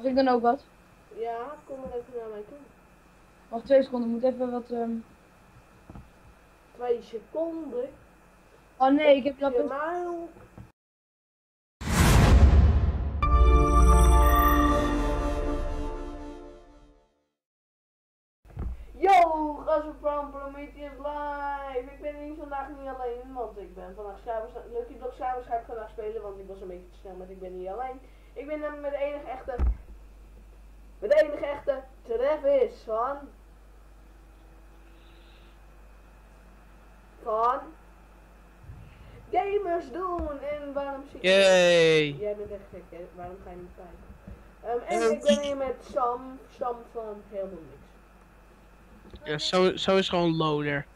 Mag ik dan ook wat? Ja, kom maar even naar mij toe. Wacht twee seconden, ik moet even wat... ehm Twee seconden. Oh nee, ik heb dat... Je. Yo, Gassen van Prometheus Live. Ik ben hier vandaag niet alleen, want ik ben vandaag s'avonds, Lucky Block s'avonds ga ik vandaag spelen, want ik was een beetje te snel, maar ik ben niet alleen. Ik ben namelijk met de enige echte, met de enige echte Travis van, van Gamers doen. En waarom zie je... Yay! Jij bent echt gek, hè? Waarom ga je niet kijken? Ehm, en ik ben hier met Sam, Sam van helemaal niks. Ja, zo, zo is gewoon loader.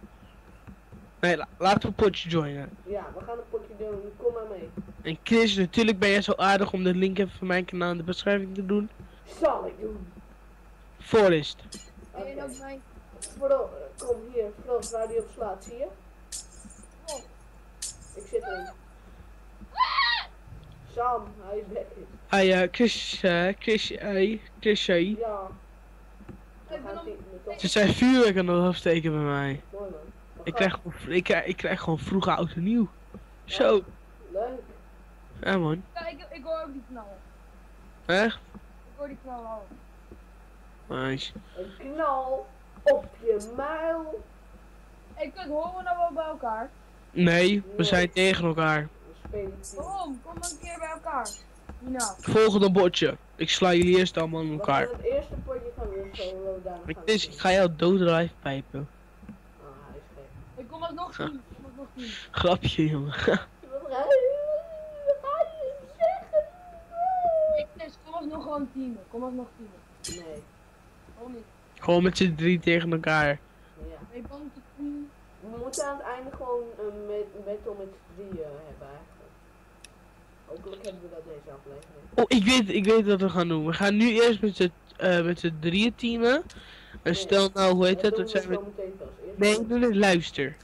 Nee, la- laten we een potje joinen. Ja, we gaan een potje doen. Kom maar mee. En Chris, natuurlijk ben jij zo aardig om de link even van mijn kanaal in de beschrijving te doen. Zal ik doen. Forest. Je Oké. ook mijn... Eh, kom hier, Frans, waar die op slaat, zie je? Oh. Ik zit erin. Sam, hij is weg. Hey, eh, Chris, eh, Chris, hey, Chris, hey. Ja. Ze zijn vuurwerk aan het afsteken bij mij. Mooi man. We Ik krijg, ik, krijg, ik krijg gewoon vroege oud en nieuw. Zo. Leuk. Ja man. Ja, ik, ik hoor ook die knallen. Echt? Ik hoor die knallen ook. Nice. Een knal op je muil. Hey, kut, horen we nou wel bij elkaar? Nee, we zijn tegen elkaar. Waarom? Kom maar een keer bij elkaar. Nou, Volgende botje. Ik sla jullie eerst allemaal in We elkaar. het eerste potje gaan we solo, daarna Ik, we ik ga jou doodrijf pijpen. Ah, hij is gek. ik kom. Ik kom alsnog zien. Grapje, jongen. Wat ga je, wat ga je zeggen? Ik dus, kom alsnog gewoon teamen. Kom alsnog teamen. Nee, Waarom niet? Gewoon met z'n drie tegen elkaar. ja. Ben je bang te teamen? We moeten aan het einde gewoon een met, met z'n drieën hebben eigenlijk. Hopelijk hebben we dat deze aflevering. Oh, ik weet, ik weet wat we gaan doen. We gaan nu eerst met z'n eh, met z'n drieën teamen. En stel nou, hoe heet dat? Dat zijn we... Nee, gewoon- doe dit, luister.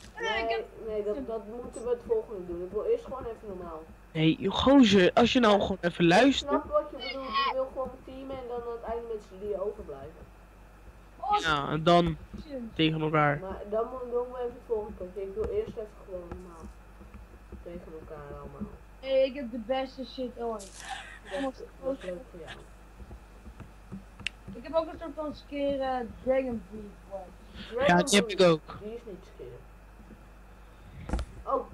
Nee, dat, dat moeten we het volgende doen. Ik wil eerst gewoon even normaal. Nee, gozer, als je nou gewoon even Ik luistert. Je. Je wil gewoon teamen en dan aan het einde met z'n drieën overblijven. Ja, en dan tegen elkaar. Maar dan doen we even het volgende potje. Ik wil eerst even gewoon normaal. Tegen elkaar allemaal. Hey, ik heb de beste shit ooit. Dat, leuk voor jou. Ik heb ook een soort van scare uh, Dragon Breed watch. Ja, die heb ik ook. Die is niet scare. Oh,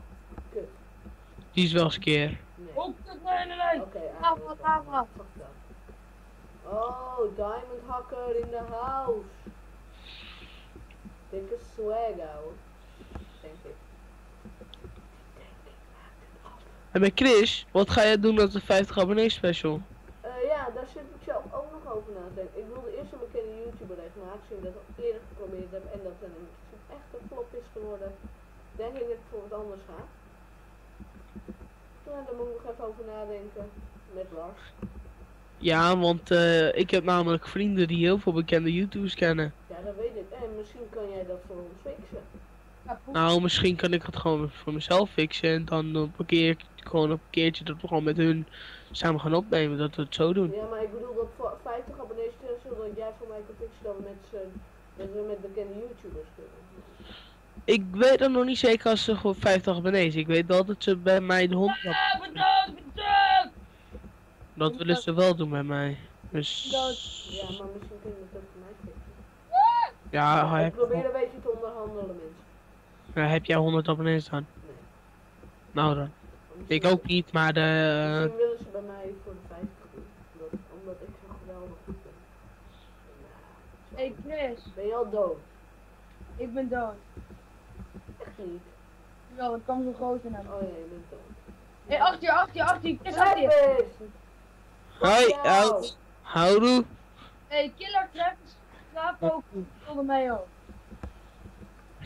kut. Die is wel skeer. Nee. Oh, kut, nee, nee, nee. Oké, Lava, lava. Oh, Diamond Hacker in the house. Dikke swag, ouwe. Denk ik. En bij Chris, wat ga jij doen met de 50 abonnee special? Eh, ja, daar zit ik zelf ook nog over na te denken. Ik wilde eerst een bekende YouTuber even maken, aangezien ik dat al eerder geprobeerd heb en dat het een echt een flop is geworden. Denk ik dat ik voor wat anders ga. Ja, daar moet ik nog even over nadenken. Met Lars. Ja, want eh, ik heb namelijk vrienden die heel veel bekende YouTubers kennen. Ja, dat weet ik. En misschien kan jij dat voor ons fixen. Ja. Nou, misschien kan ik het gewoon voor mezelf fixen en dan op een keer, gewoon op een keertje dat we gewoon met hun samen gaan opnemen, dat we het zo doen. Ja, maar ik bedoel dat voor 50 abonnees te zodat jij voor mij kan fixen dat we met, z'n- dat we met bekende YouTubers kunnen. Ik weet dat nog niet zeker als ze gewoon 50 abonnees. Ik weet wel dat ze bij mij de 100 ab- bedankt, bedankt! Dat willen ze wel doen bij mij. Dus Ja, maar misschien kunnen we het ook voor mij fixen. ja, ik heb, probeer een beetje te onderhandelen mensen. ja, heb jij 100 abonnees dan? Nee. Nou dan. Misschien- Ik ook niet, maar de. Misschien willen ze bij mij voor de 50 doen. Omdat, omdat ik zo geweldig goed ben. Zo. Hey Chris, Ben je al dood? ik ben dood. Echt niet. Wel, dat kan zo groot zijn. Oh ja, je bent dood. Hey, achter je, achter je, achter je, Chris, achter je. Hoi, Ja. hou- houdoe. Hey, Killer Travis, slaap ook. Wilde mij ook.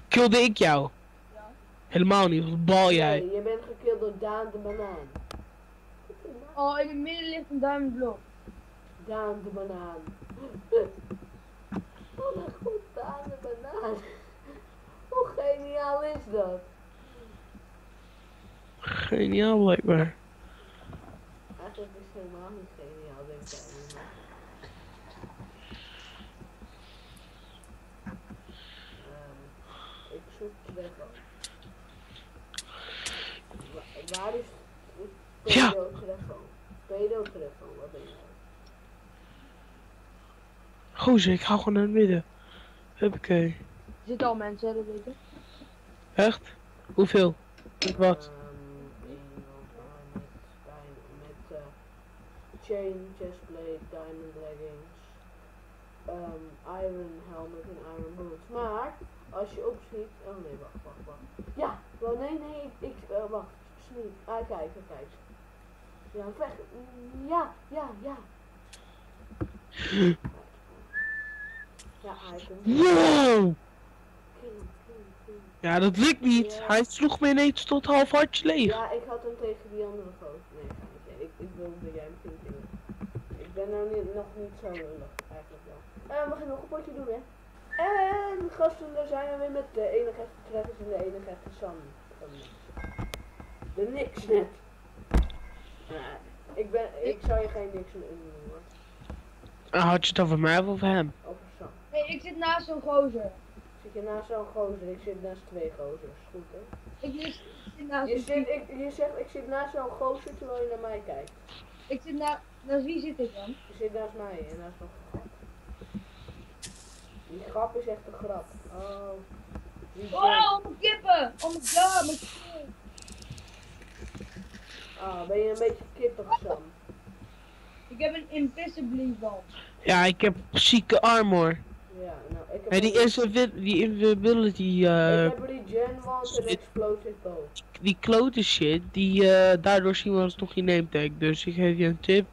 Kilde ik jou? Ja. Helemaal niet, wat bal jij? Nee, je bent gekild door Daan de Banaan. Oh, in het midden ligt een diamond blok. Daan de Banaan. Wat een goed Daan de Banaan. Hoe geniaal is dat? Geniaal blijkbaar. Eigenlijk is het helemaal niet geniaal, denk ik. Treffo. Wa- Waar is Ja. Pedo Treffo? Pedo Treffo, wat ben jij? Gozer, ik ga gewoon naar het midden. Huppakee. Er zitten al mensen, hè, dat weet ik. Echt? Hoeveel? Met wat? Ehm, een of met, met eh, chain, chestplate, diamond leggings, ehm, iron helmet en iron boots. Maar, als je opschiet... Oh nee, wacht, wacht, wacht. Ja, wel nee, nee, ik, ik eh, wacht. Sneak. Ah, kijk, kijk. Ja, weg. Ja, ja, ja. Ja, hij Wow! Ja, dat lukt niet. Ja. Hij sloeg me ineens tot half hartje leeg. Ja, ik had hem tegen die andere goot. Nee, niet. Ik, ik wilde jij hem ging killen. Ik ben nou niet, nog niet zo lullig, eigenlijk wel. En we gaan nog een potje doen, hè. En gasten, daar zijn we weer met de enige echte Travis en de enige echte Sam. De niks net. Ja, ik ben, ik zou je geen niks noemen, hoor. Had je het over mij of over hem? Over Sam. Nee, ik zit naast zo'n gozer. Zit je naast zo'n gozer? Ik zit naast twee gozers. Goed, hè? Ik, ik zit naast Je, een zit, ik, je zegt, ik zit naast zo'n gozer terwijl je naar mij kijkt. Ik zit na... Naast wie zit ik dan? Je zit naast mij en naast nog grap. Die grap is echt een grap. Oh. Oh, mijn kippen! Oh my god, mijn! Ah, ben je een beetje kippig, Sam? Ik heb een invisibly bal. Ja, ik heb zieke armor. Ja, nou, ik heb... Nee, die, een- invi- die invisibility, eh, Ik heb die Gen en Explosive Bow. die klote shit, die, eh, daardoor zien we alsnog je name tag. Dus ik geef je een tip.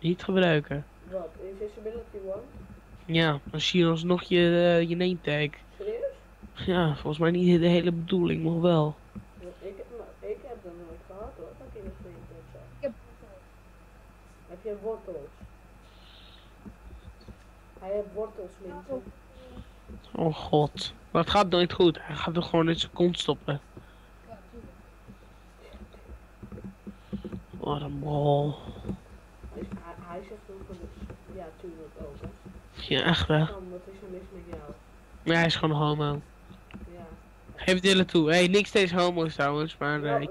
Niet gebruiken. Wat? Invisibility One? Ja, dan zie je alsnog je, eh, je name tag. Serieus? Ja, volgens mij niet de hele bedoeling, maar wel. Ja, Ik heb, maar ik heb dat nooit gehad hoor, dat ik in de screenshot zag. Ik heb... Heb wortels? Hij heeft wortels, mensen. Oh god. Maar het gaat nooit goed. Hij gaat er gewoon in zijn kont stoppen. Ja. Wat een bol. Hij, zegt ook ja tuurlijk ook hè. Ja, echt wel. Wat is er mis met jou? Ja, hij is gewoon homo. Ja. Geef het eerlijk toe. Hé, hey, niks tegen homo's trouwens, maar eh, ik-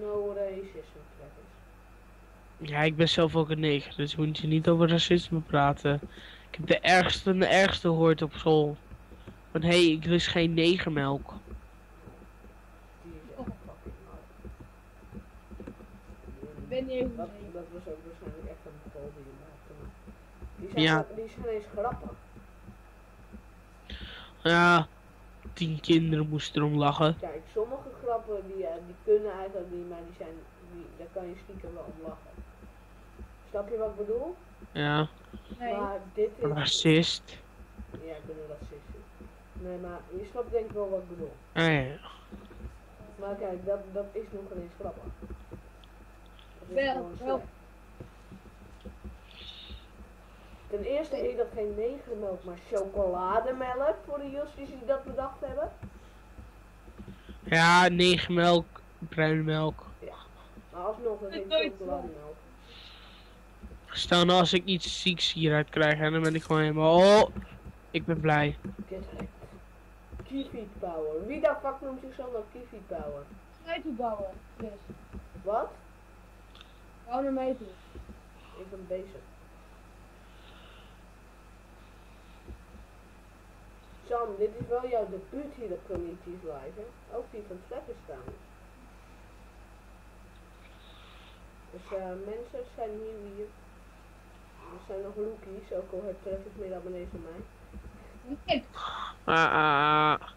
no racism, Travis. Ja, ik ben zelf ook een neger, dus je moet je niet over racisme praten. Ik heb de ergste, de ergste gehoord op school. Van hé, hey, ik lust geen negermelk. Die is echt fucking hard. Ik ben niet even Dat, dat was ook waarschijnlijk echt een bal die je maakte. Die zijn, Ja. die zijn eens grappig. Ja, tien kinderen moesten erom lachen. Kijk, sommige grappen die, eh, die kunnen eigenlijk niet, maar die zijn, die, daar kan je stiekem wel om lachen. Snap je wat ik bedoel? Ja, Nee. Maar dit is... racist. Ja, ik ben een racist. Nee, maar je snapt denk ik wel wat ik bedoel. Ah, ja, ja. Maar kijk, dat, dat is nog geen eens grappig. Dat is Wel, gewoon wel. Ten eerste heet dat geen negermelk, maar chocolademelk voor de Justies die dat bedacht hebben. Ja, negermelk, bruine melk. Maar alsnog, dat nooit chocolademelk. Stel nou als ik iets zieks hieruit krijg en dan ben ik gewoon helemaal, oh, ik ben blij. Keyfeed power. Wie de fuck noemt zichzelf nou keyfeed power? Mij toe bouwen. Dus. Wat? Bouw naar toe. Ik ben bezig. Sam, dit is wel jouw debuut hier op Prometheus Live, hè? Ook die van trouwens. Dus eh, mensen zijn hier weer. Er zijn nog lookies, ook al heeft Travis meer abonnees dan mij. Ik. Ah, ah, ah.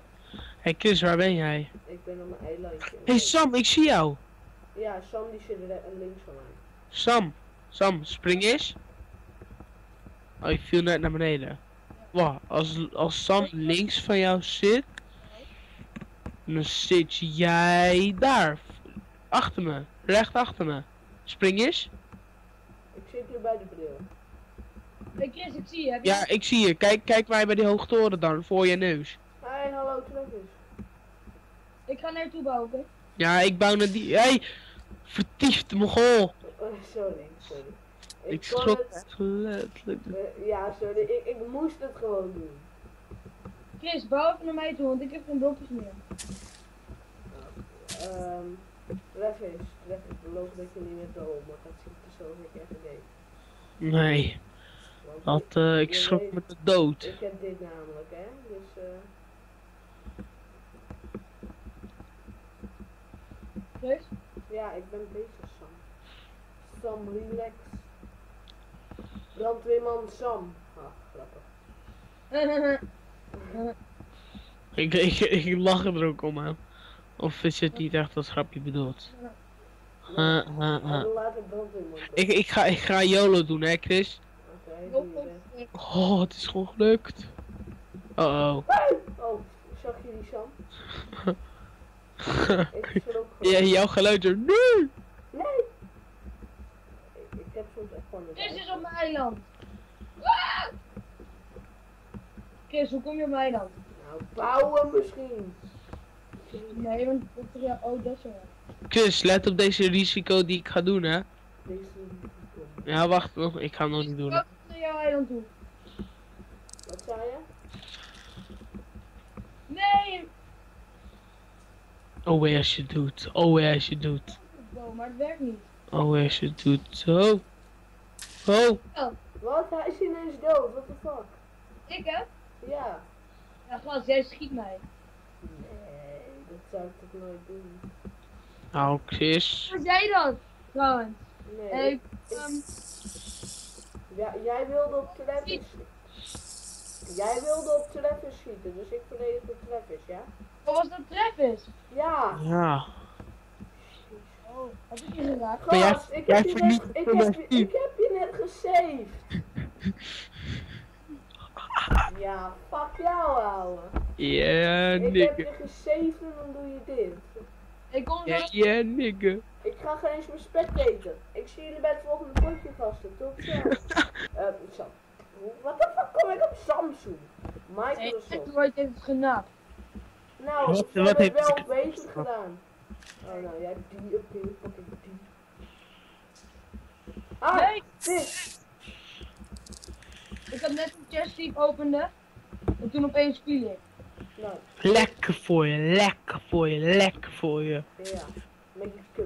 Hey Chris, waar ben jij? Ik ben op mijn eilandje. Hey Sam, ik zie jou. Ja, Sam die zit links van mij. Sam, Sam, spring eens. Oh, ik viel net naar beneden. Wow, als, als Sam links van jou zit, dan zit jij daar. Achter me, recht achter me. Spring eens. Ik zit hier bij de bril. Hey Chris, ik zie je. Heb je- Ja, ik zie je. Kijk, kijk wij bij die hoge toren dan, voor je neus. Hey, hallo Travis. Ik ga naar je toe bouwen, oké? Ja, ik bouw naar die... Hey, vertiefde mogol. Eh, sorry, sorry. Ik kon schrok het- letterlijk. Eh, ja, sorry, ik, ik moest het gewoon doen. Chris, bouw even naar mij toe, want ik heb geen blokjes meer. Ehm, Ref is, Ref is beloofd dat je niet meer dood, maar dat ziet er zo ik even deed. Nee, dat, eh, ik je schrok me de dood. Ik heb dit namelijk, hè. Dus, eh... Chris? Ja, ik ben bezig, Sam. Sam, relax. Brandweerman Sam. Ah, grappig. Ik, ik, ik lach er ook om aan. Of is het niet echt als grapje bedoeld? Ha, ha, Hij ha. wil later brandweerman Ik, ik, ga, ik ga YOLO doen, hè, Chris? Oh, het is gewoon gelukt. Oh oh. Oh, zag je die Sam? Ik schrok ja, gewoon. jouw geluid er. Nee! Nee! Ik, ik heb soms echt van Chris is op mijn eiland. Ah! Chris, hoe kom je op mijn eiland? Nou, bouwen misschien. Nee, want dat is ja, oh, dat is. Chris, let op deze risico die ik ga doen, hè? Deze Ja, wacht nog. Ik ga hem nog niet doen. Jouw eiland toe? Wat zei je? Nee! Oh, als je doet. Oh, als je doet. Bo, maar het werkt niet. Oh, als je doet. Zo. Oh. Wat? Hij is ineens dood, what the fuck? Ik hè? Ja. Ja, glas, jij schiet mij. Nee, dat zou ik toch nooit doen. Nou, Chris. Wat jij dan? Trouwens. Nee. Ik- ehm, ja, jij wilde op Travis Jij wilde op Travis schieten, dus ik verdedigde Travis, ja? wat was dat Travis? Ja. Ja. Oh, heb ik je geraakt? Gast, ik jij heb je net, ik heb, ik heb je net gesaved. Ja, fuck jou, ouwe. Ja, Ik heb je gesaved en dan doe je dit. Ik kom zo. Ja, ja, nigga. Ik ga geen eens mijn spek eten. Ik zie jullie bij het volgende potje gasten. Tot zo. Eh, Sam. Wat de fuck kom ik op Samsung? Microsoft. Android heeft het genapt. Nou, Wat- hebben heeft het wel bezig gedaan. Oh nou, jij die, oké, fucking die. Ah, Nee, dit. ik had net een chest die ik opende. En toen opeens viel ik. Nou, Lekker voor je, lekker voor je, lekker voor je. ja. Met je.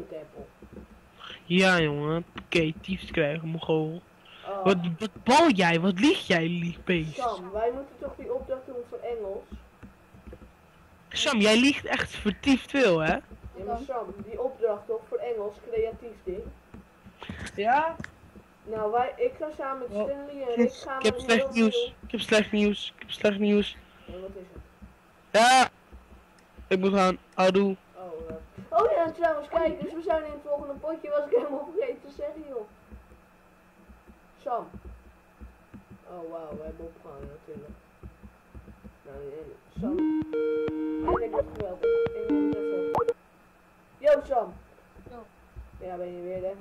Ja, jongen. Oké, tiefst krijgen, mogol. Oh, Wat, wat bouw jij? Wat lieg jij, lieg beest? Sam, wij moeten toch die opdracht doen voor Engels? Sam, jij liegt echt vertiefd veel, hè? Ja, maar Sam, die opdracht toch voor Engels, creatief ding. Ja? Nou, wij, ik ga samen met Oh, Stanley en ik ga ik heb slecht nieuws. Ik heb slecht nieuws. Ik heb slecht nieuws. Ja, wat is het? Ja! Ik moet gaan. Houdoe. Oh, ja, en trouwens, kijk, dus we zijn in het volgende potje, was ik helemaal vergeten te zeggen, joh. Sam. Oh, wauw, we hebben opgehangen natuurlijk. Nou, en Sam. En ik geweldig. Yo, Sam. Yo. Ja, ben je weer, hè?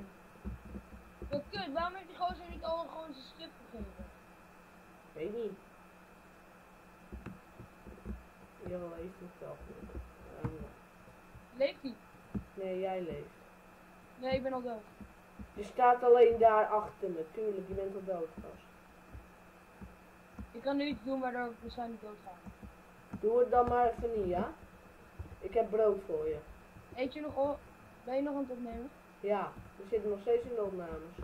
Yo, kut, waarom heeft die gozer niet al gewoon zijn stuk gegeven? Weet niet. Heeft het wel. Ehm, Leeft hij? Nee, jij leeft. Nee, ik ben al dood. Je staat alleen daar achter me, tuurlijk, je bent al dood, gast. Ik kan nu iets doen waardoor ik waarschijnlijk dood ga. Doe het dan maar even niet, ja? Ik heb brood voor je. Eet je nog op? Ben je nog aan het opnemen? Ja, we zitten nog steeds in de opnames.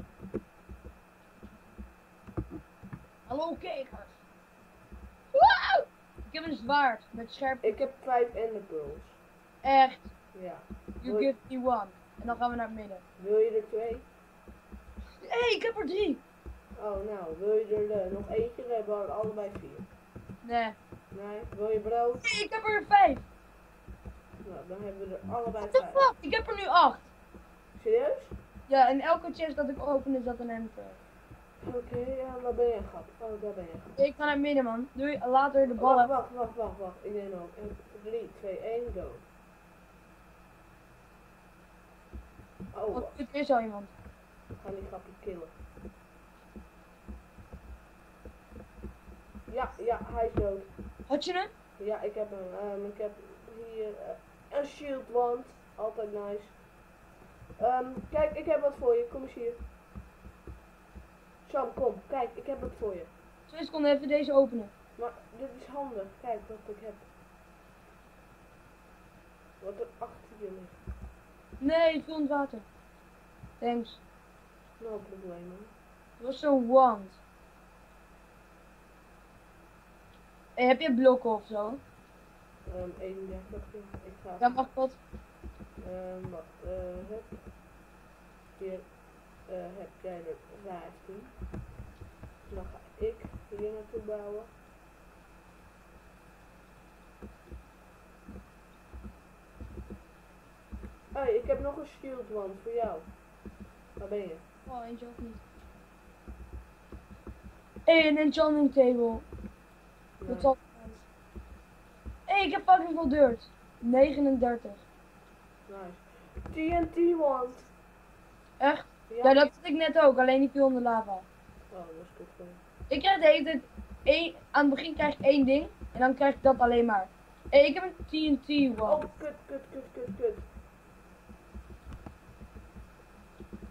Hallo kijkers. Wow! Ik heb een zwaard met scherp. Ik heb vijf ender pearls. Echt. Ja. You give me one. En dan gaan we naar het midden. Wil je er twee? Hé, hey, ik heb er drie. Oh, nou, wil je er eh, nog eentje? We hebben allebei vier. Nee. Nee, wil je brood? Hey, ik heb er vijf. Nou, dan hebben we er allebei What the vijf. fuck? Ik heb er nu acht. Serieus? Ja, en elke chest dat ik open zat een emmer. Oké, ja, waar ben je, gat? Oh, daar ben je, gat. Ik ga naar midden, man. Doei, later de Oh, ballen. wacht, wacht, wacht, wacht. Ik neem ook. 3, 2, 1, go. Oh, Wat is al iemand? Ik ga die grapje killen. Ja, ja, hij is dood. Had je hem? Ja, ik heb hem. Ehm, ik heb hier eh, een shield wand. Altijd nice. Ehm, kijk, ik heb wat voor je. Kom eens hier. Sam, kom. Kijk, ik heb wat voor je. Twee seconden even deze openen. Maar dit is handig. Kijk wat ik heb. Wat er achter je ligt. Nee, ik in het water. Thanks. No. Het was zo'n wand. Hey, heb je blokken of zo? Ehm 31. Ik ga. Ja, mag wat? Ehm wacht. eh heb. Hier eh, heb jij er 15. Dan ga ik hier naartoe bouwen. Hey, ik heb nog een shield wand voor jou. Waar ben je? Oh, eentje ook niet. Hé, een enchanting table. Dat Nou, zal Hé, hey, ik heb fucking veel dirt. 39. nice. TNT wand. Echt? Ja, Ja, dat had ik net ook, alleen die viel onder lava. Oh, dat is goed. Ik krijg de hele tijd één, aan het begin krijg ik één ding en dan krijg ik dat alleen maar. Hé, ik heb een TNT Oh, wand. kut, kut, kut, kut, kut.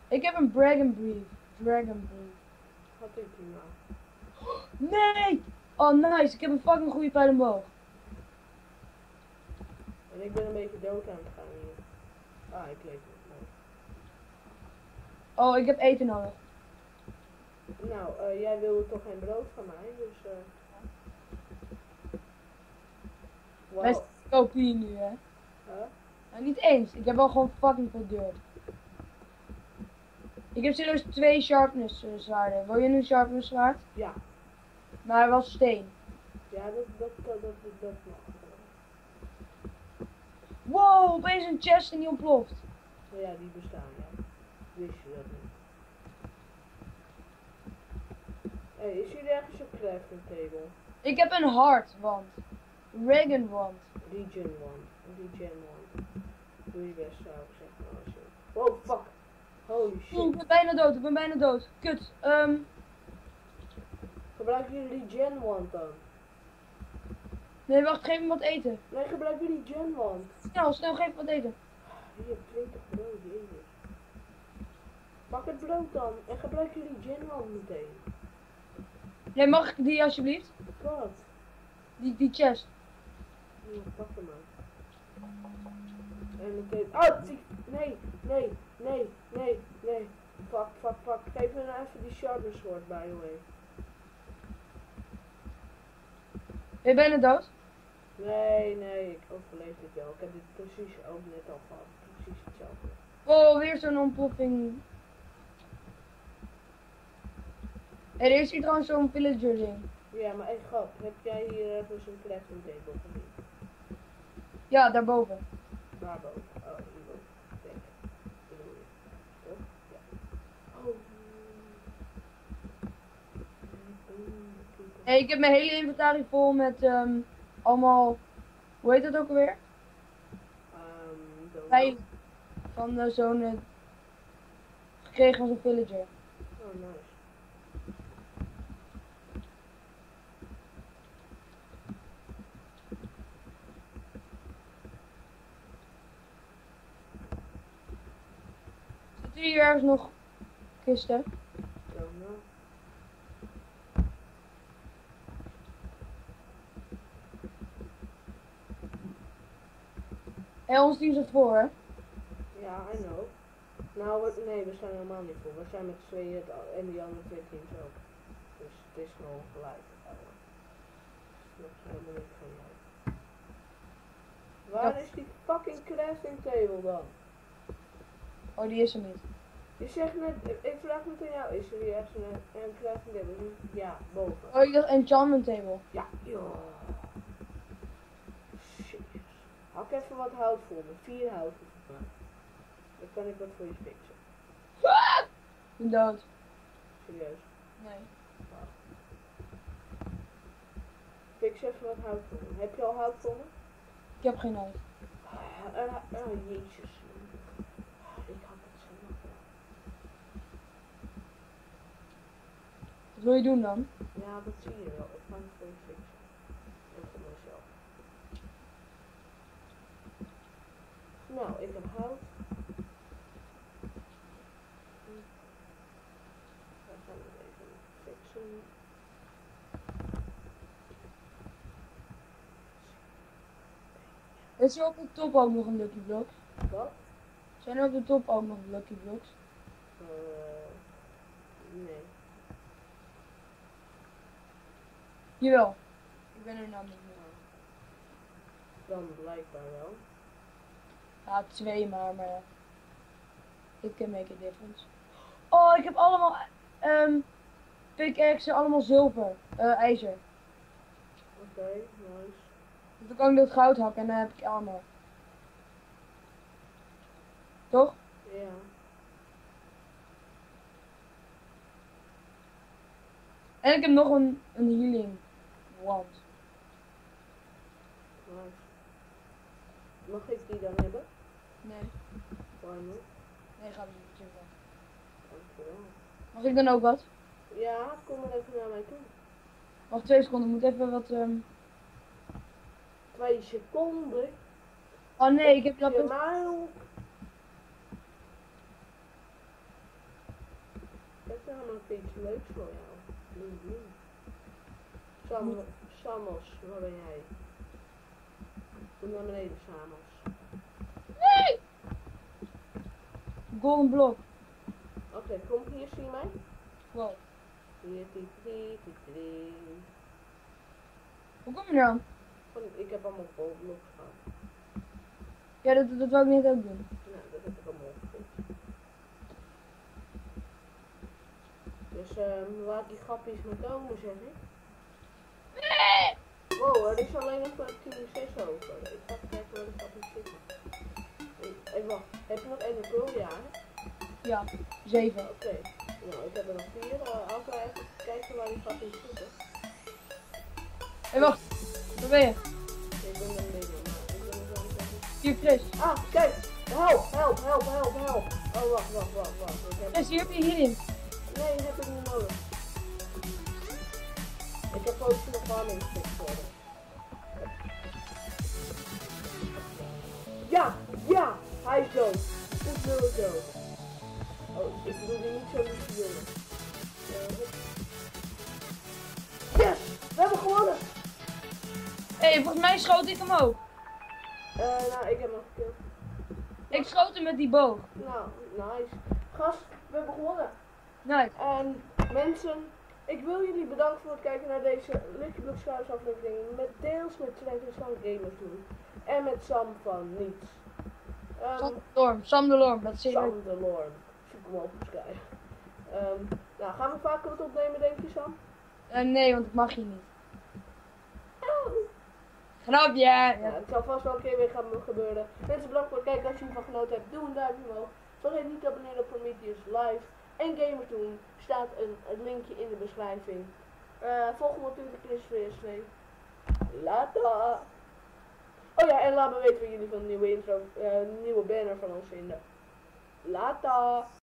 Ik heb een Dragon Brief. Dragon. Had ik die nou? Nee! Oh, nice. Ik heb een fucking goede pijl en boog. En ik ben een beetje dood aan het gaan hier. Ah, ik leef nog. Oh, ik heb eten nodig. Nou, eh, jij wilde toch geen brood van mij, dus eh. Wow. Best kopie nu, hè. Huh? Nou, niet eens. Ik heb wel gewoon fucking veel dirt. Ik heb serieus twee sharpness eh, zwaarden. Wil je een sharpness zwaard? Ja, Maar wel steen. ja, dat, dat, dat, dat, dat, mag. Wow, opeens een chest en die ontploft. Nou ja, die bestaan, ja. Wist je dat niet? Hé, hey, is hier ergens een crafting table? Ik heb een hart wand. Dragon wand. Regen one. Regen one. Doe je best, zou ik zeggen. Als je... Wow, fuck. Holy Oeh, ik shit. ben bijna dood, ik ben bijna dood. Kut. Ehm, Gebruik je regen one dan? nee, wacht, geef me wat eten. Nee, gebruik je regen one. Snel, snel, geef me wat eten. Je hebt 20 brood, jezus. Pak het brood dan en gebruik je regen one meteen. Nee, mag ik die alsjeblieft? Wat? Die, die chest. Ja, pak hem maar. En meteen. Oh, die- nee, nee, nee, nee, nee. Fuck, fuck, fuck. Geef me nou even die sharper sword, by the way. Ben je bijna dood? Nee, nee, ik overleef dit wel. Ik heb dit precies ook net al gehad. Precies hetzelfde. Oh, weer zo'n ontploffing. Er is hier trouwens zo'n villager ding. Ja, maar echt grap. Heb jij hier ergens een crafting table gezien? Ja, daarboven. Waarboven? Oh. Oh. Hey, ik heb mijn hele inventarie vol met ehm, allemaal, hoe heet dat ook alweer? Pijl van zo'n, gekregen van zo'n villager. Oh, nice. Hier ergens nog kisten? Hé, hey, ons team zit voor, hè? Ja, I know. Nou, we- nee, we zijn helemaal niet voor. We zijn met tweeën al- en die andere twee teams ook. Dus het is gewoon gelijk. Dat is helemaal niet gelijk. Waar is die fucking crafting table dan? Oh, die is er niet. Je zegt net, ik- ik vraag net aan jou, is er hier ergens een, een crafting table? Ja, boven. Oh, ik dacht enchantment table. Ja, joh. Shit. Hak even wat hout voor me. Vier hout ik. Dan kan ik wat voor je fixen. Ik ben dood. Serieus. Nee. Fix even wat hout voor me. Heb je al hout voor me? Ik heb geen huis. Ah, ah, oh jezus. Wat wil je doen dan? Ja, dat zie je wel. Op mijn Facebook. Even mezelf. Nou, ik heb hout. Dan gaan het even fixen. Is er op de top ook nog een Lucky Block? Wat? Zijn er op de top ook nog Lucky Blocks? Jawel. Ik ben er namelijk niet. Dan blijkbaar wel. Ja, twee maar, maar ja. It can make a difference. Oh, ik heb allemaal ehm pickaxe, allemaal zilver, eh, ijzer. Oké, nice. Dus dan kan ik dat goud hakken en dan heb ik allemaal. Toch? Ja. En ik heb nog een, een healing Nice. Mag ik die dan hebben? Nee, Why not? nee, ga niet. Dankjewel. Mag ik dan ook wat? Ja, kom maar even naar mij toe. Wacht twee seconden, ik moet even wat. ehm Twee seconden. Oh nee, ik heb mij ook. Ik heb namelijk iets leuks voor jou. Bloem, bloem. Sam, Samos, waar ben jij? Kom naar beneden, Samos. Nee! Golden block. Oké, kom hier, zie je mij? Wow. Hier, die, die, die, die. Hoe kom je? Van- Ik heb allemaal blocks gehad. Ja, dat, dat wou ik net ook doen. Nou, dat heb ik allemaal opgepikt. Dus ehm laat die grapjes maar komen, zeg ik. Wow, er is alleen nog maar 10 6 over. Ik ga even kijken waar de zitten. Eh, Even wacht, heb je nog één pro? Ja? Ja, zeven. Oké. Nou, ik heb er nog vier. Uh, Als we even kijken waar die grapjes zitten. Hé, hey, wacht. Waar ben je? Ik ben er meteen. Hier, Chris. Ah, kijk! Help, help, help, help, help! Oh, wacht, wacht, wacht, wacht. Heb... Chris, hier heb je hierin. Nee, heb ik niet nodig. Ik heb ook nog sticks nodig. Ja, ja, hij is dood. Goed wil dood. Oh, ik die niet zo lief jongen. Eh, yes, we hebben gewonnen. Hé, hey, volgens mij schoot ik hem ook. Eh, nou, ik heb nog gekild. Ik schoot hem met die boog. Nou, nice. Gast, we hebben gewonnen. Nice. En mensen, ik wil jullie bedanken voor het kijken naar deze Lucky Block Schuis aflevering. Met deels met Trent en Sam Gamers doen. En met Sam van Niets. Ehm, Sam de Lorm. Sam de Lorm, dat is zeker. Sam de Lorm. Zoek hem op Sky. Ehm, nou, gaan we vaker wat opnemen, denk je Sam? Eh, nee, want ik mag je niet. Oh. Grapje. Ja, Ja. het zal vast wel een keer weer gaan gebeuren. Mensen, bedankt voor het kijken. Als je ervan genoten hebt, doe een duimpje omhoog. Vergeet niet te abonneren op Prometheus Live. En Gamers doen. Staat een, een linkje in de beschrijving. Eh volg me op Twitter, Chris VSV. Later. Oh ja, en laat me weten wat jullie van de nieuwe intro, eh, nieuwe banner van ons vinden. Later.